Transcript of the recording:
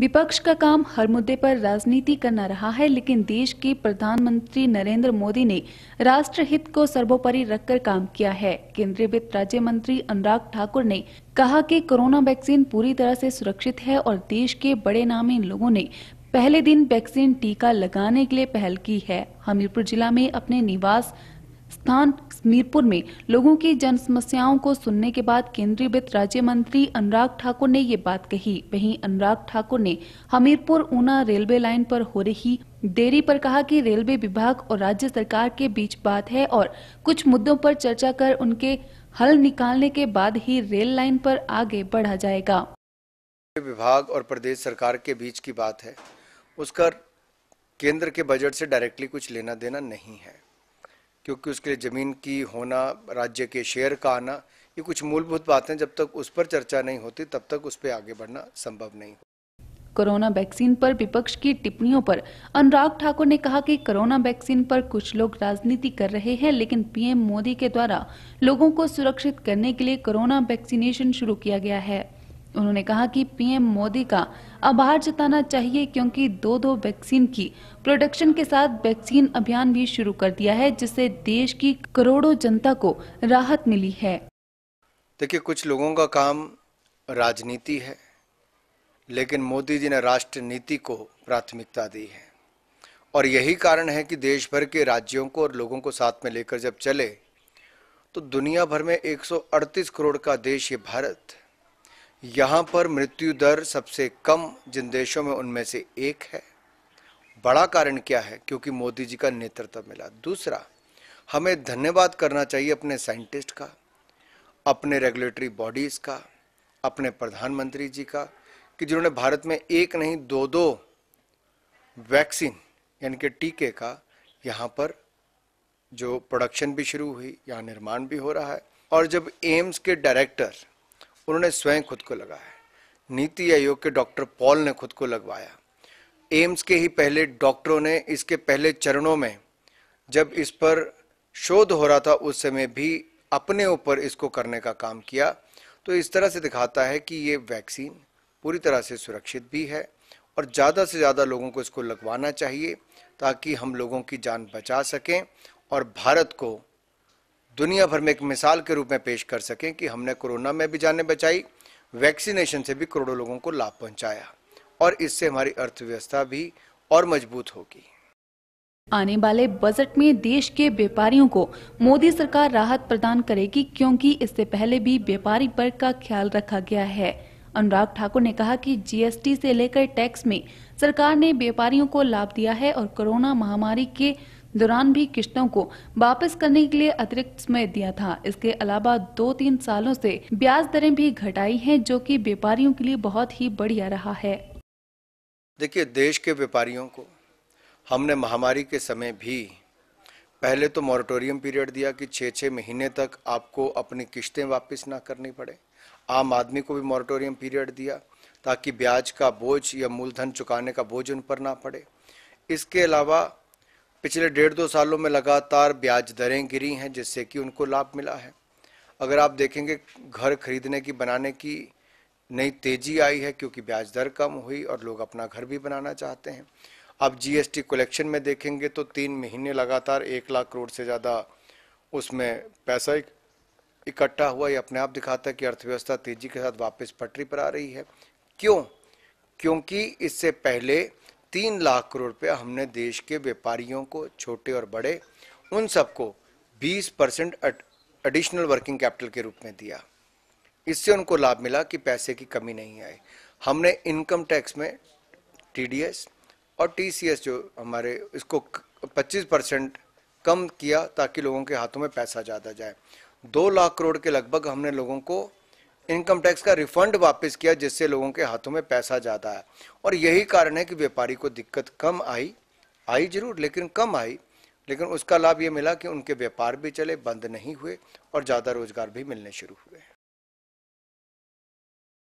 विपक्ष का काम हर मुद्दे पर राजनीति करना रहा है, लेकिन देश के प्रधानमंत्री नरेंद्र मोदी ने राष्ट्र हित को सर्वोपरि रखकर काम किया है। केंद्रीय वित्त राज्य मंत्री अनुराग ठाकुर ने कहा कि कोरोना वैक्सीन पूरी तरह से सुरक्षित है और देश के बड़े नामी लोगों ने पहले दिन वैक्सीन टीका लगाने के लिए पहल की है। हमीरपुर जिला में अपने निवास स्थान मीरपुर में लोगों की जन समस्याओं को सुनने के बाद केंद्रीय वित्त राज्य मंत्री अनुराग ठाकुर ने ये बात कही। वहीं अनुराग ठाकुर ने हमीरपुर ऊना रेलवे लाइन पर हो रही देरी पर कहा कि रेलवे विभाग और राज्य सरकार के बीच बात है और कुछ मुद्दों पर चर्चा कर उनके हल निकालने के बाद ही रेल लाइन पर आगे बढ़ा जाएगा। विभाग और प्रदेश सरकार के बीच की बात है। उसका केंद्र के बजट से डायरेक्टली कुछ लेना देना नहीं है। क्योंकि उसके लिए ज़मीन की होना, राज्य के शेयर का आना, ये कुछ मूलभूत बातें जब तक उस पर चर्चा नहीं होती, तब तक उस पर आगे बढ़ना संभव नहीं कोरोना वैक्सीन पर विपक्ष की टिप्पणियों पर अनुराग ठाकुर ने कहा कि कोरोना वैक्सीन पर कुछ लोग राजनीति कर रहे हैं, लेकिन पीएम मोदी के द्वारा लोगों को सुरक्षित करने के लिए कोरोना वैक्सीनेशन शुरू किया गया है। उन्होंने कहा कि पीएम मोदी का आभार जताना चाहिए क्योंकि दो दो वैक्सीन की प्रोडक्शन के साथ वैक्सीन अभियान भी शुरू कर दिया है, जिससे देश की करोड़ों जनता को राहत मिली है। देखिए, कुछ लोगों का काम राजनीति है, लेकिन मोदी जी ने राष्ट्र नीति को प्राथमिकता दी है। और यही कारण है कि देश भर के राज्यों को और लोगों को साथ में लेकर जब चले तो दुनिया भर में 138 करोड़ का देश ये भारत। यहाँ पर मृत्यु दर सबसे कम जिन देशों में उनमें से एक है। बड़ा कारण क्या है? क्योंकि मोदी जी का नेतृत्व मिला। दूसरा, हमें धन्यवाद करना चाहिए अपने साइंटिस्ट का, अपने रेगुलेटरी बॉडीज का, अपने प्रधानमंत्री जी का, कि जिन्होंने भारत में एक नहीं दो दो वैक्सीन यानी कि टीके का, यहाँ पर जो प्रोडक्शन भी शुरू हुई, यहाँ निर्माण भी हो रहा है। और जब एम्स के डायरेक्टर उन्होंने स्वयं खुद को लगाया नीति आयोग के डॉक्टर पॉल ने खुद को लगवाया। एम्स के ही पहले डॉक्टरों ने इसके पहले चरणों में जब इस पर शोध हो रहा था, उस समय भी अपने ऊपर इसको करने का काम किया। तो इस तरह से दिखाता है कि ये वैक्सीन पूरी तरह से सुरक्षित भी है और ज़्यादा से ज़्यादा लोगों को इसको लगवाना चाहिए ताकि हम लोगों की जान बचा सकें और भारत को दुनिया भर में एक मिसाल के रूप में पेश कर सकें कि हमने कोरोना में भी जाने बचाई, वैक्सीनेशन से भी करोड़ों लोगों को लाभ पहुँचाया, और इससे हमारी अर्थव्यवस्था भी और मज़बूत होगी। आने वाले बजट में देश के व्यापारियों को मोदी सरकार राहत प्रदान करेगी क्योंकि इससे पहले भी व्यापारी वर्ग का ख्याल रखा गया है। अनुराग ठाकुर ने कहा कि जीएसटी से लेकर टैक्स में सरकार ने व्यापारियों को लाभ दिया है और कोरोना महामारी के दौरान भी किश्तों को वापस करने के लिए अतिरिक्त समय दिया था। इसके अलावा दो तीन सालों से ब्याज दरें भी घटाई हैं, जो कि व्यापारियों के लिए बहुत ही बढ़िया रहा है। देखिए, देश के व्यापारियों को हमने महामारी के समय भी पहले तो मॉरिटोरियम पीरियड दिया कि छः छः महीने तक आपको अपनी किश्तें वापस ना करनी पड़े। आम आदमी को भी मॉरिटोरियम पीरियड दिया ताकि ब्याज का बोझ या मूलधन चुकाने का बोझ उन पर ना पड़े। इसके अलावा पिछले डेढ़ दो सालों में लगातार ब्याज दरें गिरी हैं जिससे कि उनको लाभ मिला है। अगर आप देखेंगे, घर खरीदने की, बनाने की नई तेज़ी आई है क्योंकि ब्याज दर कम हुई और लोग अपना घर भी बनाना चाहते हैं। अब जीएसटी कलेक्शन में देखेंगे तो तीन महीने लगातार एक लाख करोड़ से ज़्यादा उसमें पैसा इकट्ठा हुआ। ये अपने आप दिखाता है कि अर्थव्यवस्था तेज़ी के साथ वापस पटरी पर आ रही है। क्यों? क्योंकि इससे पहले तीन लाख करोड़ रुपया हमने देश के व्यापारियों को, छोटे और बड़े, उन सबको 20 परसेंट एडिशनल वर्किंग कैपिटल के रूप में दिया। इससे उनको लाभ मिला कि पैसे की कमी नहीं आई। हमने इनकम टैक्स में टीडीएस और टीसीएस जो हमारे, इसको 25 परसेंट कम किया ताकि लोगों के हाथों में पैसा ज़्यादा जाए। दो लाख करोड़ के लगभग हमने लोगों को इनकम टैक्स का रिफंड वापस किया, जिससे लोगों के हाथों में पैसा ज़्यादा है। और यही कारण है कि व्यापारी को दिक्कत कम आई। आई ज़रूर, लेकिन कम आई। लेकिन उसका लाभ ये मिला कि उनके व्यापार भी चले, बंद नहीं हुए, और ज़्यादा रोज़गार भी मिलने शुरू हुए।